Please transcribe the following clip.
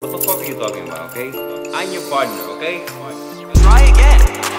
What the fuck are you talking about, okay? I'm your partner, okay? Try again.